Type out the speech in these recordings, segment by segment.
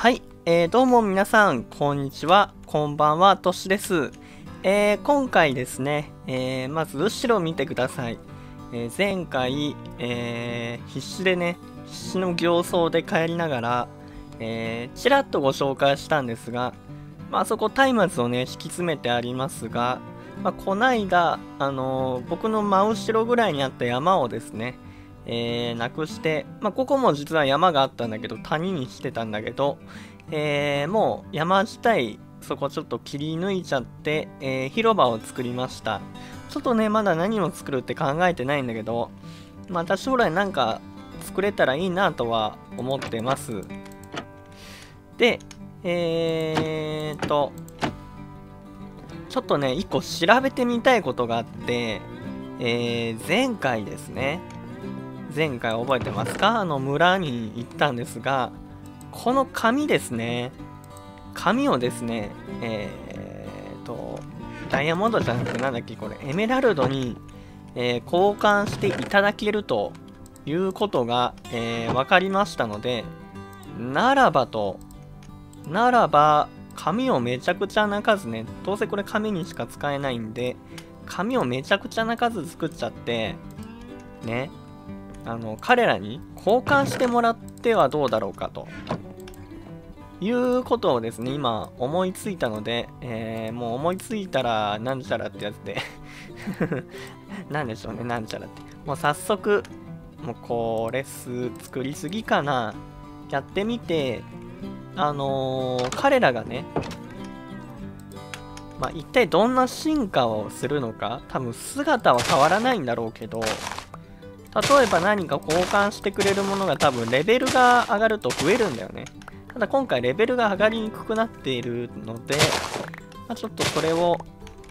はい、えー、どうも皆さん、こんにちは、こんばんは、としです。えー、今回ですね、えー、まず後ろ見てください。えー、前回、えー、必死でね、必死の形相で帰りながら、えー、ちらっとご紹介したんですが、まああそこ松明をね、敷き詰めてありますが、まあ、こないだ、あのー僕の真後ろぐらいにあった山をですね、えー、なくして、まあ、ここも実は山があったんだけど、谷にしてたんだけど、えー、もう山自体、そこちょっと切り抜いちゃって、えー広場を作りました。ちょっとね、まだ何を作るって考えてないんだけど、また将来なんか作れたらいいなとは思ってます。で、えーと、ちょっとね、一個調べてみたいことがあって、えー、前回ですね、前回覚えてますか？あの村に行ったんですが、この紙ですね、紙をですね、えーと、ダイヤモンドじゃなくてなんだっけこれ、エメラルドに、えー交換していただけるということが、えー分かりましたので、ならばと、ならば、紙をめちゃくちゃな数ね、どうせこれ紙にしか使えないんで、紙をめちゃくちゃな数作っちゃって、ね、あの、彼らに交換してもらってはどうだろうかと。いうことをですね、今思いついたので、えーもう思いついたらなんちゃらってやつで、なんでしょうね、なんちゃらって。もう早速、もうこれす作りすぎかな。やってみて、あのー彼らがね、まあ、一体どんな進化をするのか、多分姿は変わらないんだろうけど、例えば何か交換してくれるものが多分レベルが上がると増えるんだよね。ただ今回レベルが上がりにくくなっているので、まあ、ちょっとそれを、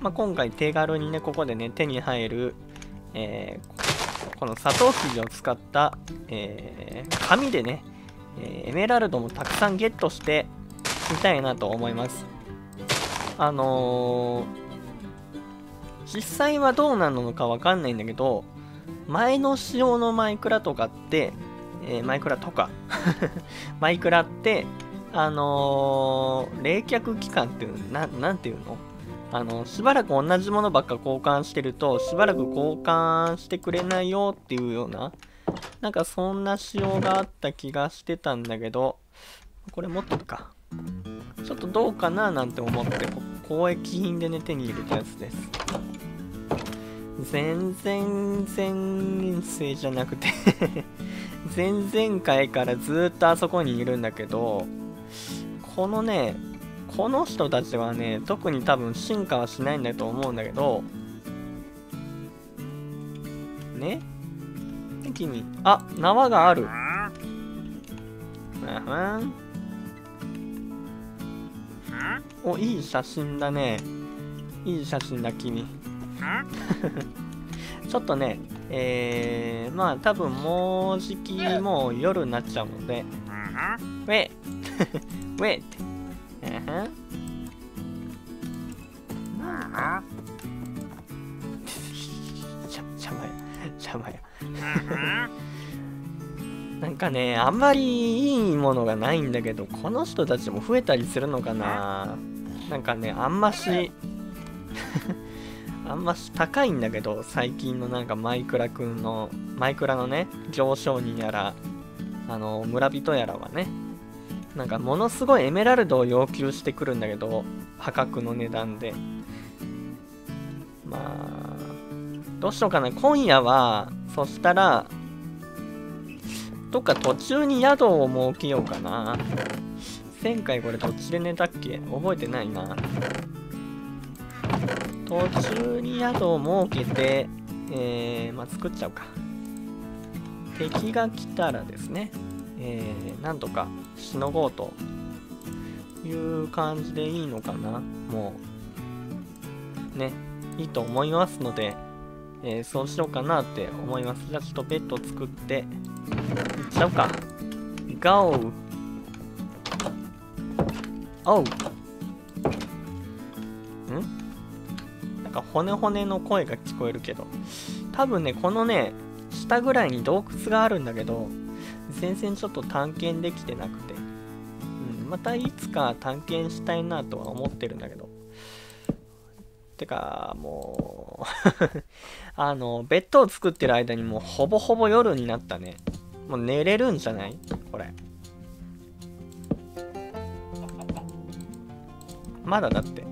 まあ、今回手軽にね、ここでね、手に入る、えーこのサトウキビを使った、えー紙でね、えーエメラルドもたくさんゲットしてみたいなと思います。あのー実際はどうなるのかわかんないんだけど、前の仕様のマイクラとかって、えーマイクラとか、マイクラって、あのー冷却期間っていう、なんていうの？あの、しばらく同じものばっか交換してると、しばらく交換してくれないよっていうような、なんかそんな仕様があった気がしてたんだけど、これ持っとくか。ちょっとどうかななんて思って、こ交易品でね、手に入れたやつです。全然前世じゃなくて前々回からずっとあそこにいるんだけど、このね、この人たちはね、特に多分進化はしないんだと思うんだけど、ね？君、あ、縄がある。んお、いい写真だね。いい写真だ、君。ちょっとね、えー、まあ多分もうじきもう夜になっちゃうので、ウェイ。ウェイって。邪魔や。邪魔や。なんかねあんまりいいものがないんだけどこの人たちも増えたりするのかな。なんかねあんましあんま高いんだけど最近のなんかマイクラくんのマイクラのね上昇人やらあの村人やらはねなんかものすごいエメラルドを要求してくるんだけど破格の値段で。まあどうしようかな。今夜はそしたらどっか途中に宿を設けようかな。前回これどっちで寝たっけ？覚えてないな。途中に宿を設けてえー、まあ作っちゃうか。敵が来たらですねえー、なんとかしのごうという感じでいいのかな。もうねいいと思いますので、えーそうしようかなって思います。じゃあちょっとベッド作っていっちゃうか。ゴーおうん？なんか骨骨の声が聞こえるけど多分ねこのね下ぐらいに洞窟があるんだけど全然ちょっと探検できてなくて、うん、またいつか探検したいなとは思ってるんだけど。てか、もう あの、ベッドを作ってる間にもうほぼほぼ夜になったね。もう寝れるんじゃない？これ。まだだって。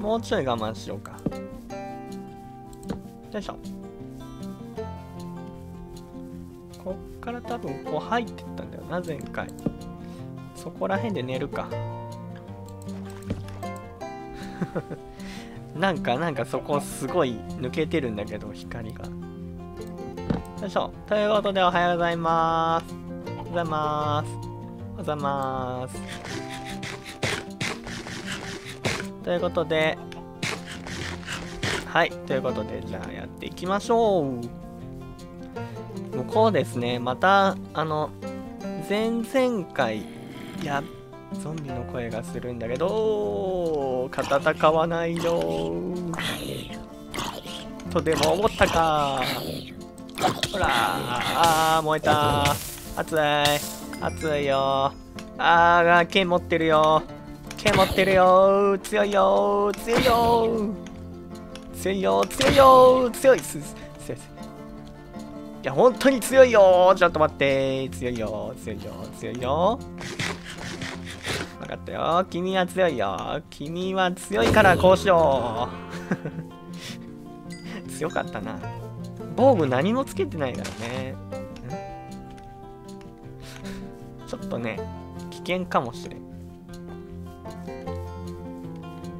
もうちょい我慢しようか。よいしょ。こっから多分こう入ってったんだよな、前回。そこら辺で寝るか。なんか、なんかそこすごい抜けてるんだけど、光が。よいしょ。ということで、おはようございます。おはようございます。おはようございます。ということで、はい。ということで、じゃあやっていきましょう。向こうですね。また、あの、前々回、や、ゾンビの声がするんだけど、戦わないよとでも思ったか。ほらあー、燃えた熱い。熱いよ。あー、剣持ってるよ。剣持ってるよ。強いよ。強いよ。強いよ。強いよ。強い。強い。強い。いや、本当に強いよ。ちょっと待って。強いよ。強いよ。強いよ。分かったよ。君は強いよ。君は強いからこうしよう。強かったな。防具何もつけてないからね。ちょっとね、危険かもしれん。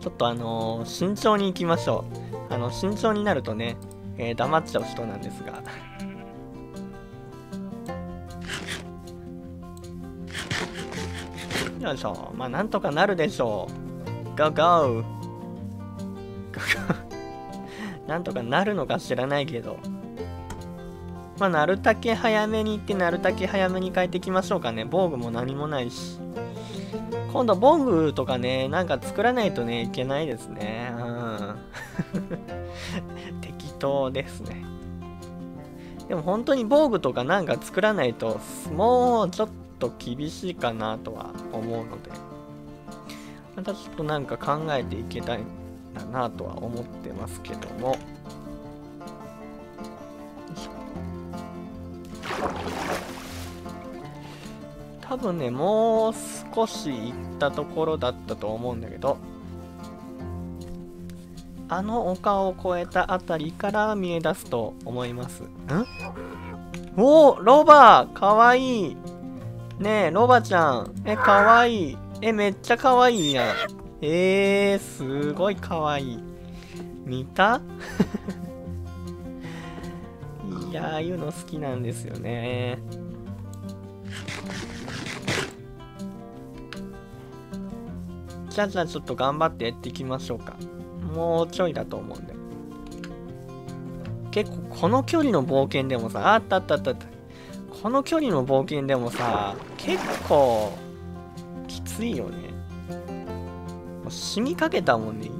ちょっとあのー、慎重に行きましょう。あの、慎重になるとね、えー、黙っちゃう人なんですが。よいしょ。まあ、なんとかなるでしょう。ゴーゴー。なんとかなるのか知らないけど。まあ、なるだけ早めに行って、なるだけ早めに帰ってきましょうかね。防具も何もないし。今度、防具とかね、なんか作らないとね、いけないですね。うん。適当ですね。でも本当に防具とかなんか作らないと、もうちょっと厳しいかなとは思うので、またちょっとなんか考えていけたいだなとは思ってますけども。多分ね、もう少し行ったところだったと思うんだけど、あの丘を越えた辺りから見え出すと思います。ん？おおロバかわいいねえ、ロバちゃん。え、かわいい。え、めっちゃかわいいやん。えー、すごいかわいい。見た？いやああいうの好きなんですよね。じゃあじゃあちょっと頑張ってやっていきましょうか。もうちょいだと思うんで。結構この距離の冒険でもさ、あったあったあったあった。この距離の冒険でもさ、結構きついよね。もう死にかけたもんね。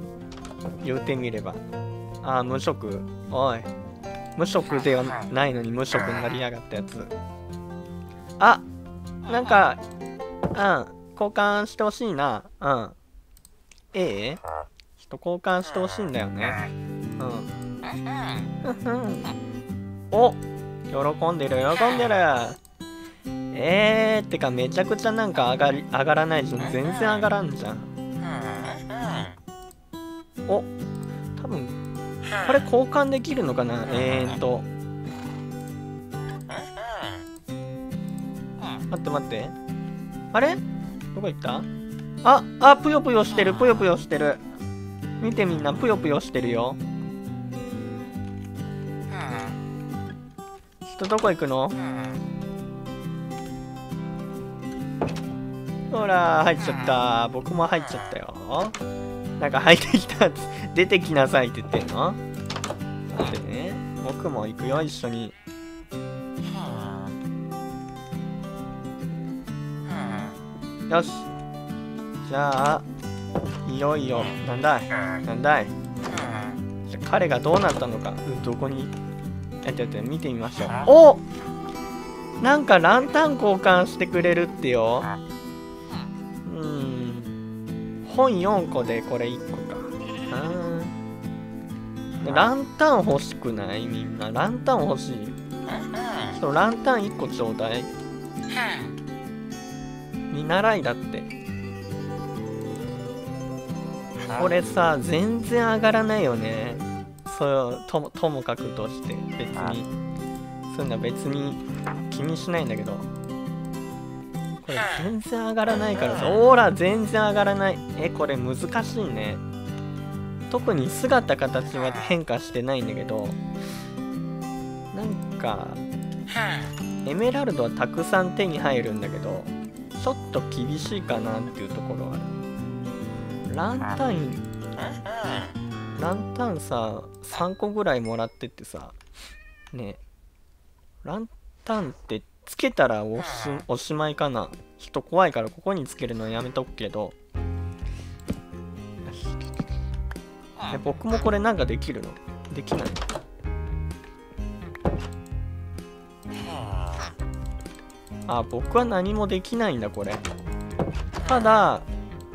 言うてみれば。ああ、無職。おい。無職ではないのに無職になりやがったやつ。あなんか、うん、交換してほしいな。うん。ええ？ちょっと交換してほしいんだよね。うん。お喜んでる、喜んでる。えー、ってかめちゃくちゃなんか上がり、上がらないじゃん。全然上がらんじゃん。お、多分、これ交換できるのかな？えーと。待って待って。あれ？どこ行った？あ、あ、ぷよぷよしてる、ぷよぷよしてる。見てみんな、ぷよぷよしてるよ。人どこ行くの？ほら、入っちゃった。僕も入っちゃったよ。なんか入ってきた。出てきなさいって言ってんの？待ってね。僕も行くよ、一緒に。よし。じゃあ、いよいよ、なんだい？なんだい？じゃ彼がどうなったのか、どこに、やってやって見てみましょう。お！なんかランタン交換してくれるってよ。うん。本4個でこれ1個か。あランタン欲しくない？みんな。ランタン欲しい？ランタン1個ちょうだい。見習いだってこれさ全然上がらないよね。そうとともかくとして別に。そういうのは別に気にしないんだけど。これ全然上がらないからさ。ほら全然上がらない。えこれ難しいね。特に姿形は変化してないんだけど。なんかエメラルドはたくさん手に入るんだけどちょっと厳しいかなっていうところはあるランタン。ランタンさ3個ぐらいもらってってさ。ね。ランタンってつけたらおしおしまいかな。人怖いからここにつけるのやめとくけど。え僕もこれなんかできるの？できない？あ僕は何もできないんだこれ。ただ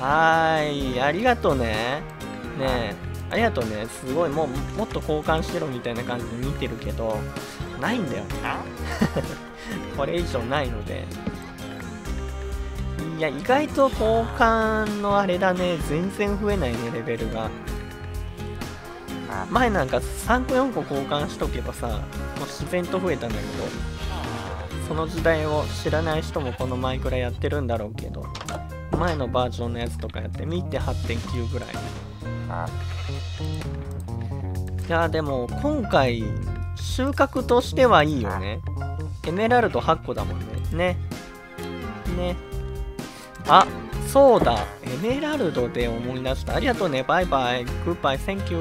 はいありがとうねねえありがとうねすごいもうもっと交換してろみたいな感じで見てるけどないんだよなこれ以上ないのでいや意外と交換のあれだね全然増えないねレベルが前なんか3個4個交換しとけばさもう自然と増えたんだけどその時代を知らない人もこのマイクラやってるんだろうけど前のバージョンのやつとかやってみて8.9ぐらい。いやでも今回収穫としてはいいよね。エメラルド8個だもんね。ね。ね。あそうだ。エメラルドで思い出した。ありがとうね。バイバイ。グッバイ Thank you.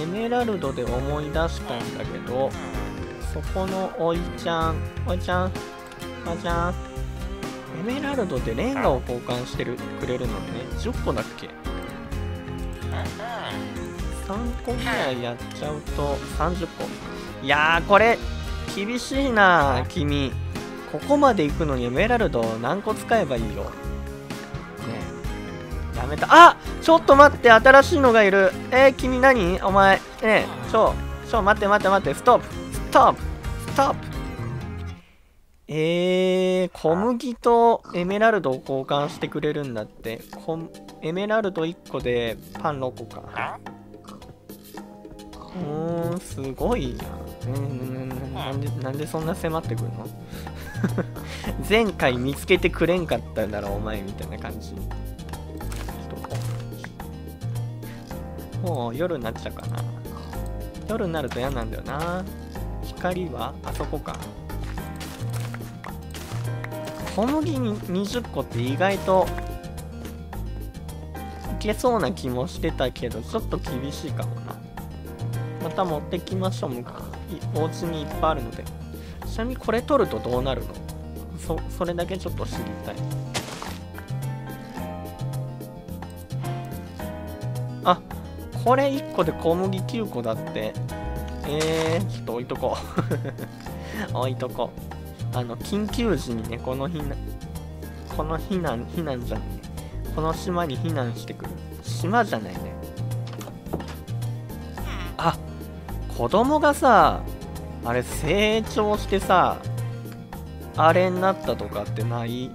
エメラルドで思い出したんだけど。そこのおいちゃん。おいちゃん。おいちゃん。エメラルドでレンガを交換してるくれるのね。10個だっけ？3個ぐらいやっちゃうと30個。いやーこれ厳しいな君。ここまで行くのにエメラルド何個使えばいいよ。ねやめた。あちょっと待って新しいのがいる。えー、君何？お前。ねえちょちょ待って待って待って。ストップ。トップストップえー、小麦とエメラルドを交換してくれるんだって。エメラルド1個でパン6個か。うーんすごいな、うんなんでなんでそんな迫ってくるの？前回見つけてくれんかったんだろお前みたいな感じ。もう夜になっちゃうかな。夜になると嫌なんだよな。光はあそこか。小麦に20個って意外といけそうな気もしてたけどちょっと厳しいかもな。また持ってきましょうお家にいっぱいあるので。ちなみにこれ取るとどうなるの？そそれだけちょっと知りたい。あこれ1個で小麦9個だって。えー、ちょっと置いとこう。置いとこう。あの緊急時にねこの避難この避難避難じゃねこの島に避難してくる。島じゃないね。あ子供がさあれ成長してさあれになったとかってない？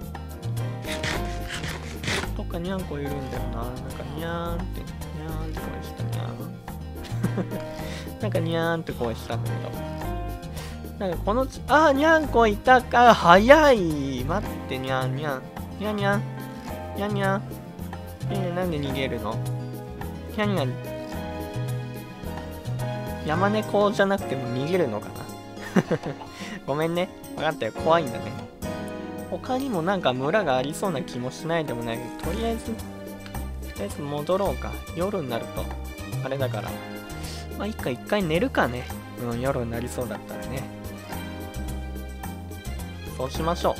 とかにゃんこいるんだよな。なんかにゃーんってにゃーんって声したにゃーん。なんかにゃーんって声したんだけどなんかこのちあにゃんこいたか早い待ってにゃんにゃんにゃんにゃんにゃんにゃんえー、なんで逃げるの？にゃんにゃん山猫じゃなくても逃げるのかな？ごめんね。分かったよ。怖いんだね。他にもなんか村がありそうな気もしないでもないけど、とりあえず、とりあえず戻ろうか。夜になると、あれだから。まあ、いっか、一回寝るかね。うん、夜になりそうだったらね。そうしましょう。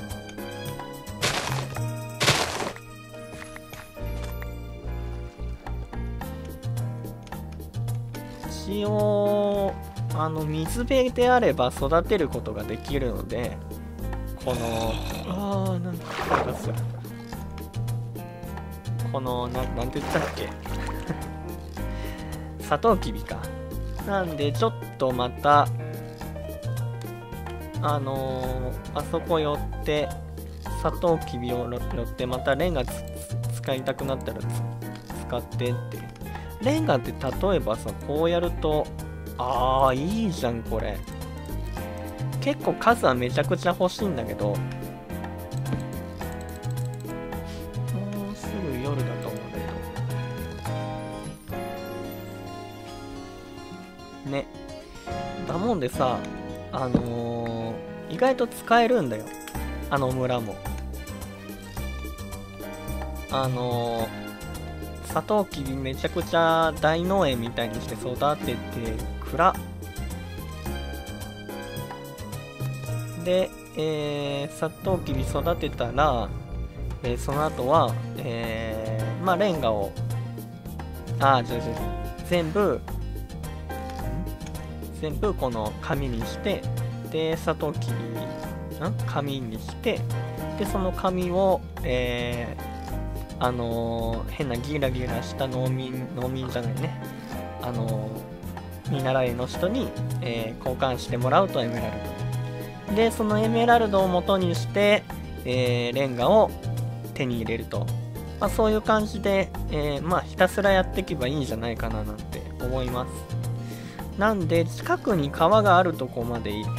一応、あの、水辺であれば育てることができるので、この、あー、なんか、出す。この、ななんて言ったっけ サトウキビか。なんで、ちょっとまた、あのー、あそこ寄って、サトウキビを寄って、またレンガ使いたくなったら使ってって。レンガって例えばさ、こうやると、あー、いいじゃん、これ。結構数はめちゃくちゃ欲しいんだけど、ね。だもんでさ、あのー、意外と使えるんだよ。あの村も。あのー、サトウキビめちゃくちゃ大農園みたいにして育てて、暗で、えー、サトウキビ育てたら、えー、その後は、えー、まあレンガを、あー、じゃじゃ全部、全部この紙にして、で、サトウキビ、ん紙にして、で、その紙を、えー、あのー、変なギラギラした農民、農民じゃないね。あのー、見習いの人に、え、交換してもらうとエメラルド。で、そのエメラルドを元にして、え、レンガを手に入れると。まあ、そういう感じで、え、まあ、ひたすらやっていけばいいんじゃないかななんて思います。なんで、近くに川があるとこまでいい。こ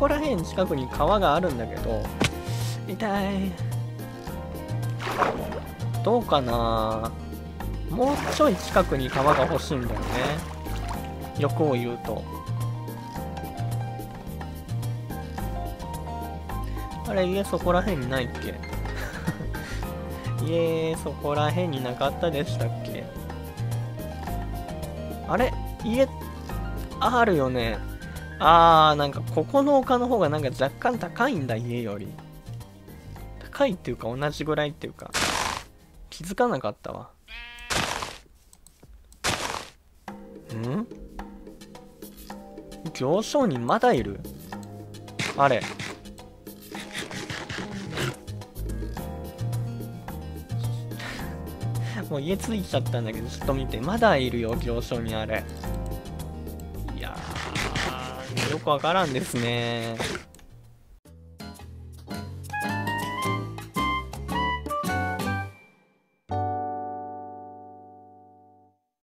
こら辺近くに川があるんだけど、痛い。どうかなもうちょい近くに川が欲しいんだよね。欲を言うと。あれ、家そこら辺にないっけ？家そこら辺になかったでしたっけ？あれ？家、あるよね。あー、なんかここの丘の方がなんか若干高いんだ、家より。高いっていうか同じぐらいっていうか。気づかなかったわ。ん？行商人まだいる？あれ。もう家着いちゃったんだけど、ちょっと見て。まだいるよ、行商人あれ。いやー、よくわからんですね。